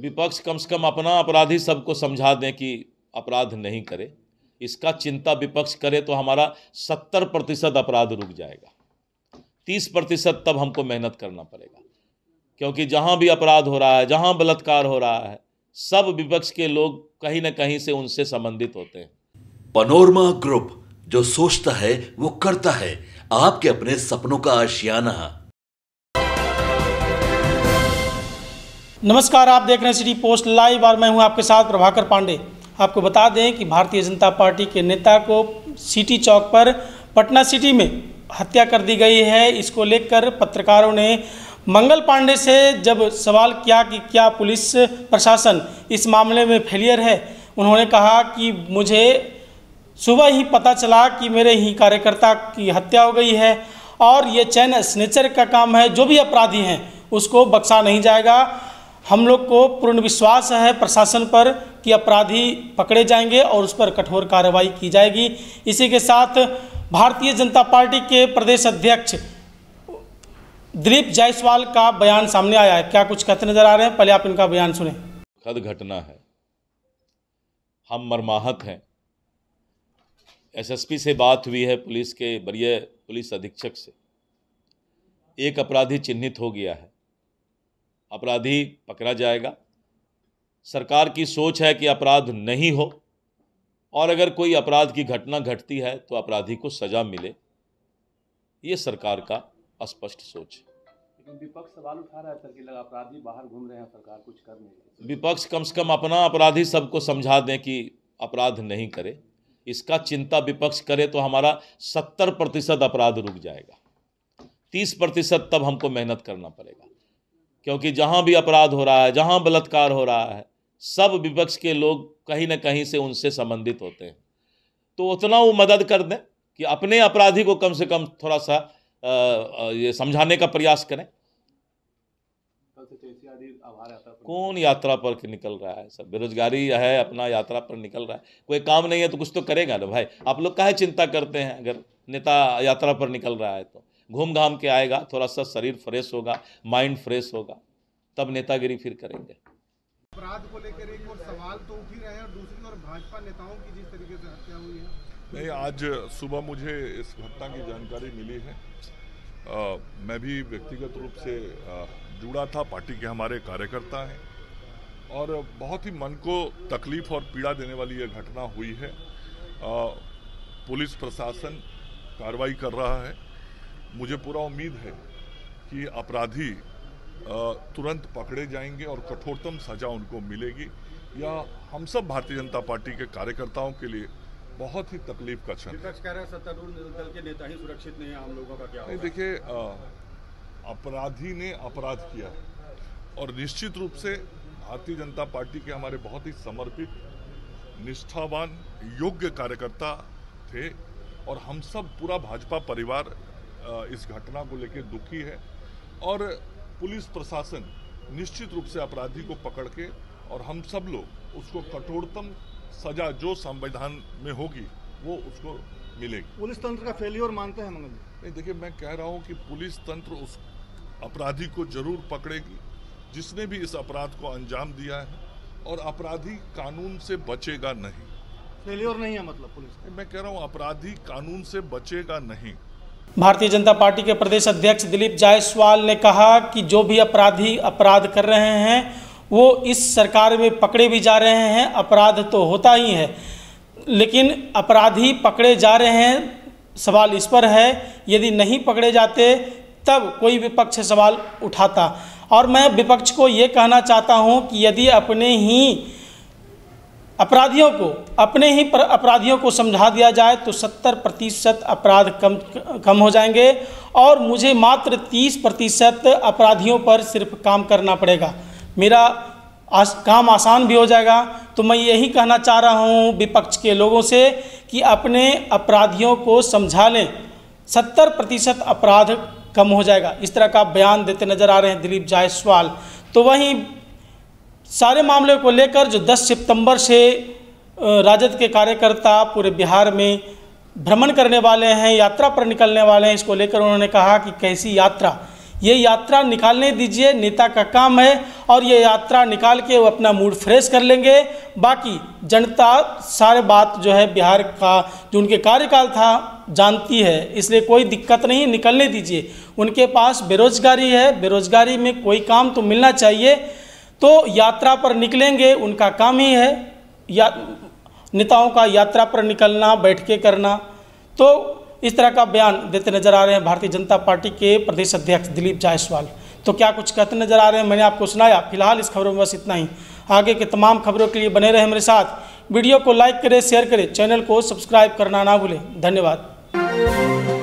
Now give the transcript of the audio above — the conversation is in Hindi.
विपक्ष कम से कम अपना अपराधी सबको समझा दें कि अपराध नहीं करे। इसका चिंता विपक्ष करे तो हमारा सत्तर प्रतिशत अपराध रुक जाएगा। तीस प्रतिशत तब हमको मेहनत करना पड़ेगा। क्योंकि जहाँ भी अपराध हो रहा है, जहाँ बलात्कार हो रहा है, सब विपक्ष के लोग कहीं ना कहीं से उनसे संबंधित होते हैं। पनोरमा ग्रुप जो सोचता है, वो करता है। आपके अपने सपनों का आशियाना। नमस्कार, आप देख रहे हैं सिटी पोस्ट लाइव और मैं हूँ आपके साथ प्रभाकर पांडे। आपको बता दें कि भारतीय जनता पार्टी के नेता को सिटी चौक पर पटना सिटी में हत्या कर दी गई है। इसको लेकर पत्रकारों ने मंगल पांडे से जब सवाल किया कि क्या पुलिस प्रशासन इस मामले में फेलियर है, उन्होंने कहा कि मुझे सुबह ही पता चला कि मेरे ही कार्यकर्ता की हत्या हो गई है और ये चैन स्नेचर का काम है, जो भी अपराधी हैं, उसको बख्शा नहीं जाएगा। हम लोग को पूर्ण विश्वास है प्रशासन पर कि अपराधी पकड़े जाएँगे और उस पर कठोर कार्रवाई की जाएगी। इसी के साथ भारतीय जनता पार्टी के प्रदेश अध्यक्ष दिलीप जायसवाल का बयान सामने आया है। क्या कुछ कहते नज़र आ रहे हैं? पहले आप इनका बयान सुने। खद घटना है। हम मरमाहत हैं। एसएसपी से बात हुई है पुलिस के, वरीय पुलिस अधीक्षक से। एक अपराधी चिन्हित हो गया है। अपराधी पकड़ा जाएगा। सरकार की सोच है कि अपराध नहीं हो और अगर कोई अपराध की घटना घटती है तो अपराधी को सजा मिले। ये सरकार का स्पष्ट सोच है। विपक्ष सवाल उठा रहा है सर कि लगा अपराधी बाहर घूम रहे हैं सरकार कुछ कर नहीं रही। विपक्ष कम से कम अपना अपराधी सबको समझा दें कि अपराध नहीं करे। इसका चिंता विपक्ष करे तो हमारा सत्तर प्रतिशत अपराध रुक जाएगा। तीस प्रतिशत तब हमको मेहनत करना पड़ेगा। क्योंकि जहाँ भी अपराध हो रहा है जहाँ बलात्कार हो रहा है सब विपक्ष के लोग कहीं ना कहीं से उनसे संबंधित होते हैं। तो उतना वो मदद कर दें कि अपने अपराधी को कम से कम थोड़ा सा आ, आ, ये समझाने का प्रयास करें। पर कौन यात्रा पर के निकल रहा है? सब बेरोजगारी है अपना यात्रा पर निकल रहा है। कोई काम नहीं है तो कुछ तो करेगा ना भाई। आप लोग काहे चिंता करते हैं? अगर नेता यात्रा पर निकल रहा है तो। घूम घाम के आएगा थोड़ा सा शरीर फ्रेश होगा माइंड फ्रेश होगा तब नेतागिरी फिर करेंगे। अपराध को लेकर एक और सवाल तो उठ ही रहे हैं और दूसरी ओर भाजपा नेताओं की जिस तरीके से हत्या हुई है। नहीं आज सुबह मुझे इस घटना की जानकारी मिली है। आ, मैं भी व्यक्तिगत रूप से आ, जुड़ा था पार्टी के हमारे कार्यकर्ता हैं। और बहुत ही मन को तकलीफ़ और पीड़ा देने वाली यह घटना हुई है। आ, पुलिस प्रशासन कार्रवाई कर रहा है। मुझे पूरा उम्मीद है कि अपराधी तुरंत पकड़े जाएँगे और कठोरतम सजा उनको मिलेगी। या हम सब भारतीय जनता पार्टी के कार्यकर्ताओं के लिए बहुत ही तकलीफ़ का क्षण विपक्ष कह रहे हैं सत्तारूढ़ दल के नेता ही सुरक्षित नहीं है आम लोगों का क्या नहीं देखिए अपराधी ने अपराध किया है। और निश्चित रूप से भारतीय जनता पार्टी के हमारे बहुत ही समर्पित निष्ठावान योग्य कार्यकर्ता थे और हम सब पूरा भाजपा परिवार इस घटना को लेकर दुखी है और पुलिस प्रशासन निश्चित रूप से अपराधी को पकड़ के और हम सब लोग उसको कठोरतम सजा जो संविधान में होगी वो उसको मिलेगी। पुलिस तंत्र का फेलियर मानते हैं मंगल नहीं देखिए मैं कह रहा हूँ कि पुलिस तंत्र उस अपराधी को ज़रूर पकड़ेगी जिसने भी इस अपराध को अंजाम दिया है और अपराधी कानून से बचेगा नहीं। फेलियर नहीं है मतलब पुलिस मैं कह रहा हूँ अपराधी कानून से बचेगा नहीं। भारतीय जनता पार्टी के प्रदेश अध्यक्ष दिलीप जायसवाल ने कहा कि जो भी अपराधी अपराध कर रहे हैं, वो इस सरकार में पकड़े भी जा रहे हैं। अपराध तो होता ही है, लेकिन अपराधी पकड़े जा रहे हैं, सवाल इस पर है। यदि नहीं पकड़े जाते, तब कोई विपक्ष सवाल उठाता। और मैं विपक्ष को ये कहना चाहता हूँ कि यदि अपने ही अपराधियों को अपने ही पर अपराधियों को समझा दिया जाए तो 70 प्रतिशत अपराध कम कम हो जाएँगे और मुझे मात्र 30 प्रतिशत अपराधियों पर सिर्फ़ काम करना पड़ेगा। मेरा आस, काम आसान भी हो जाएगा। तो मैं यही कहना चाह रहा हूँ विपक्ष के लोगों से कि अपने अपराधियों को समझा लें। 70 प्रतिशत अपराध कम हो जाएगा। इस तरह का बयान देते नज़र आ रहे हैं दिलीप जायसवाल। तो वहीं सारे मामले को लेकर जो 10 सितंबर से राजद के कार्यकर्ता पूरे बिहार में भ्रमण करने वाले हैं, यात्रा पर निकलने वाले हैं, इसको लेकर उन्होंने कहा कि कैसी यात्रा? ये यात्रा निकालने दीजिए, नेता का काम है, और ये यात्रा निकाल के वो अपना मूड फ्रेश कर लेंगे। बाकी जनता सारे बात जो है बिहार का, जो उनके कार्यकाल था, जानती है। इसलिए कोई दिक्कत नहीं, निकलने दीजिए। उनके पास बेरोजगारी है, बेरोजगारी में कोई काम तो मिलना चाहिए। तो यात्रा पर निकलेंगे, उनका काम ही है या, नेताओं का यात्रा पर निकलना, बैठ के करना। तो इस तरह का बयान देते नज़र आ रहे हैं भारतीय जनता पार्टी के प्रदेश अध्यक्ष दिलीप जायसवाल। तो क्या कुछ कहते नज़र आ रहे हैं? मैंने आपको सुनाया, फ़िलहाल इस खबरों में बस इतना ही। आगे के तमाम खबरों के लिए बने रहे मेरे साथ। वीडियो को लाइक करें, शेयर करें, चैनल को सब्सक्राइब करना ना भूलें। धन्यवाद।